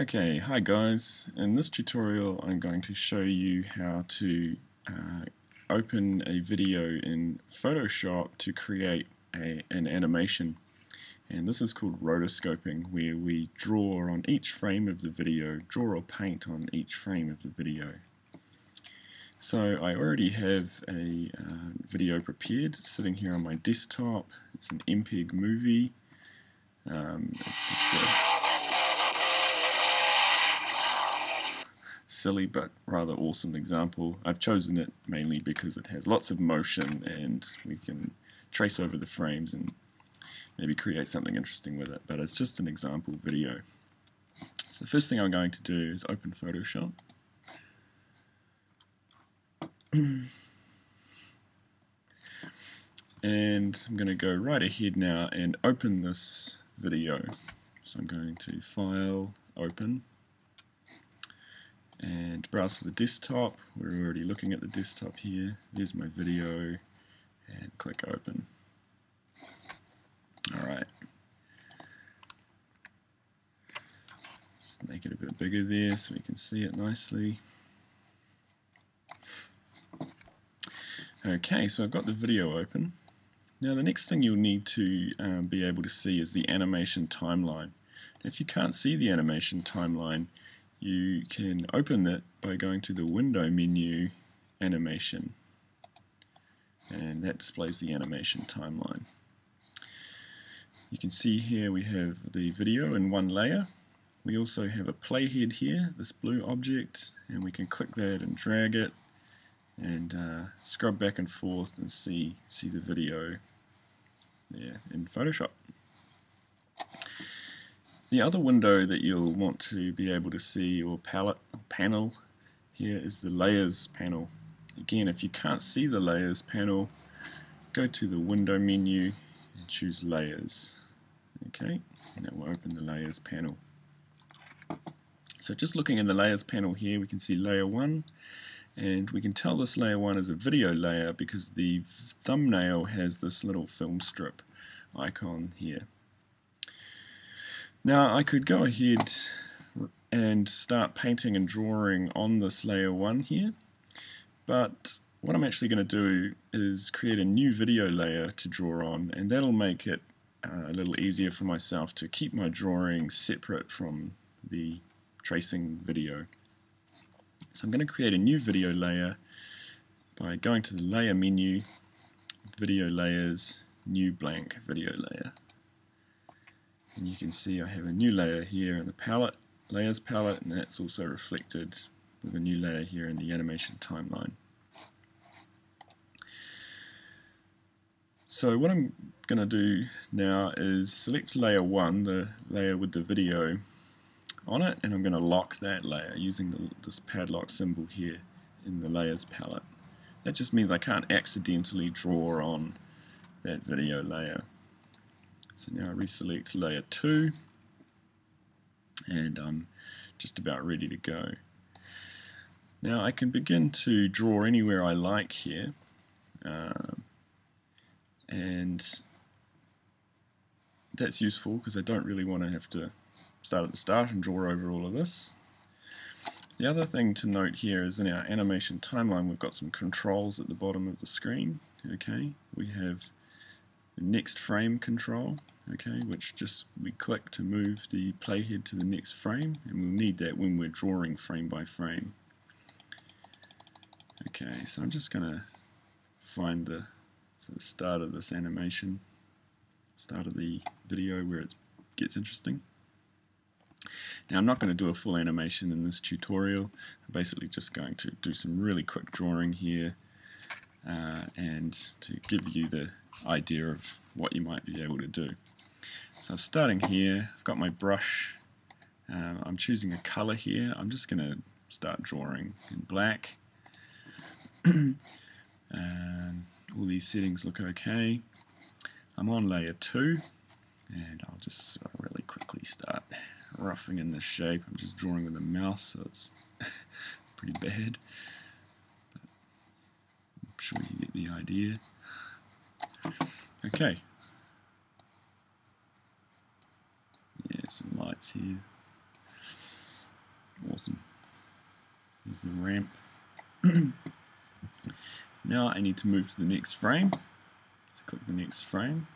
Okay, hi guys. In this tutorial I'm going to show you how to uh, open a video in Photoshop to create a, an animation. And this is called rotoscoping, where we draw on each frame of the video, draw or paint on each frame of the video. So I already have a uh, video prepared sitting here on my desktop. It's an MPEG movie. Um, silly but rather awesome example. I've chosen it mainly because it has lots of motion and we can trace over the frames and maybe create something interesting with it, but it's just an example video. So the first thing I'm going to do is open Photoshop. and I'm going to go right ahead now and open this video. So I'm going to File, Open, and browse for the desktop. We're already looking at the desktop here. There's my video and click open. Alright. Just make it a bit bigger there so we can see it nicely. Okay, so I've got the video open. Now the next thing you'll need to um, be able to see is the animation timeline. If you can't see the animation timeline, you can open it by going to the window menu animation and that displays the animation timeline. You can see here we have the video in one layer. We also have a playhead here, this blue object, and we can click that and drag it and uh, scrub back and forth and see see the video there in Photoshop. The other window that you'll want to be able to see or palette panel here is the layers panel. Again, if you can't see the layers panel, go to the window menu and choose layers. Okay, and that will open the layers panel. So just looking in the layers panel here, we can see layer 1 and we can tell this layer 1 is a video layer because the thumbnail has this little film strip icon here. Now I could go ahead and start painting and drawing on this layer 1 here, but what I'm actually going to do is create a new video layer to draw on, and that'll make it uh, a little easier for myself to keep my drawing separate from the tracing video. So I'm going to create a new video layer by going to the layer menu, video layers, new blank video layer and you can see I have a new layer here in the palette, layers palette, and that's also reflected with a new layer here in the animation timeline. So what I'm going to do now is select layer 1, the layer with the video on it, and I'm going to lock that layer using the, this padlock symbol here in the layers palette. That just means I can't accidentally draw on that video layer. So now I reselect layer 2 and I'm just about ready to go. Now I can begin to draw anywhere I like here uh, and that's useful because I don't really want to have to start at the start and draw over all of this. The other thing to note here is in our animation timeline we've got some controls at the bottom of the screen. Okay, we have next frame control, okay, which just we click to move the playhead to the next frame, and we'll need that when we're drawing frame by frame. Okay, so I'm just going to find the sort of start of this animation, start of the video where it gets interesting. Now I'm not going to do a full animation in this tutorial, I'm basically just going to do some really quick drawing here uh, and to give you the idea of what you might be able to do. So I'm starting here, I've got my brush, uh, I'm choosing a color here, I'm just going to start drawing in black. um, all these settings look okay. I'm on layer 2 and I'll just really quickly start roughing in the shape. I'm just drawing with the mouse so it's pretty bad. But I'm sure you get the idea. Okay. Yeah, some lights here. Awesome. Here's the ramp. now I need to move to the next frame. So click the next frame.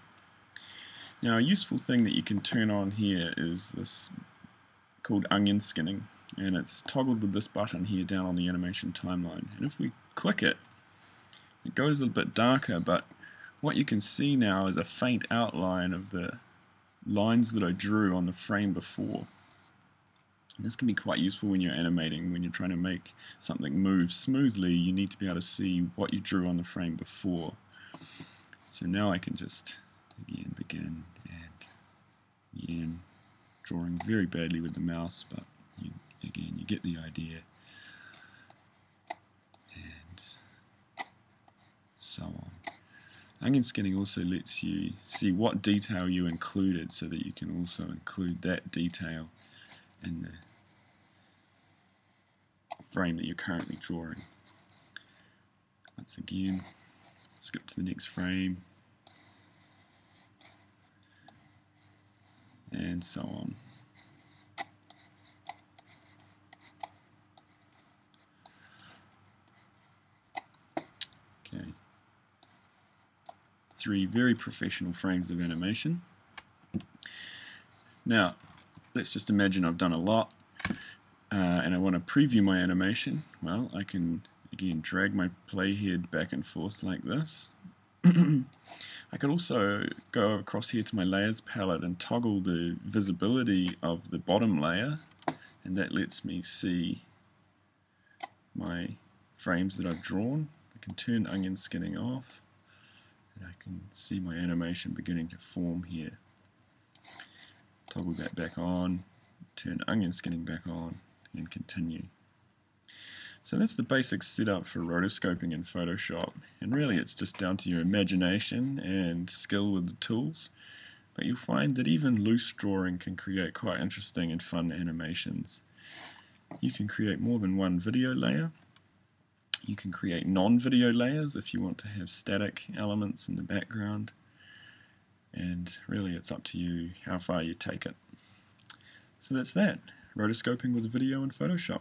Now a useful thing that you can turn on here is this called onion skinning and it's toggled with this button here down on the animation timeline and if we click it it goes a bit darker but what you can see now is a faint outline of the lines that I drew on the frame before. And this can be quite useful when you're animating, when you're trying to make something move smoothly, you need to be able to see what you drew on the frame before. So now I can just, again, begin and again, drawing very badly with the mouse, but you, again, you get the idea. And so on. Onion skinning also lets you see what detail you included so that you can also include that detail in the frame that you're currently drawing. Once again, skip to the next frame, and so on. Okay three very professional frames of animation. Now, let's just imagine I've done a lot uh, and I want to preview my animation. Well, I can again drag my playhead back and forth like this. I could also go across here to my layers palette and toggle the visibility of the bottom layer and that lets me see my frames that I've drawn. I can turn onion skinning off can see my animation beginning to form here. Toggle that back on, turn onion skinning back on, and continue. So that's the basic setup for rotoscoping in Photoshop, and really it's just down to your imagination and skill with the tools, but you'll find that even loose drawing can create quite interesting and fun animations. You can create more than one video layer, you can create non-video layers if you want to have static elements in the background. And really it's up to you how far you take it. So that's that, rotoscoping with video in Photoshop.